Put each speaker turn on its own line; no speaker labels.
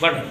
But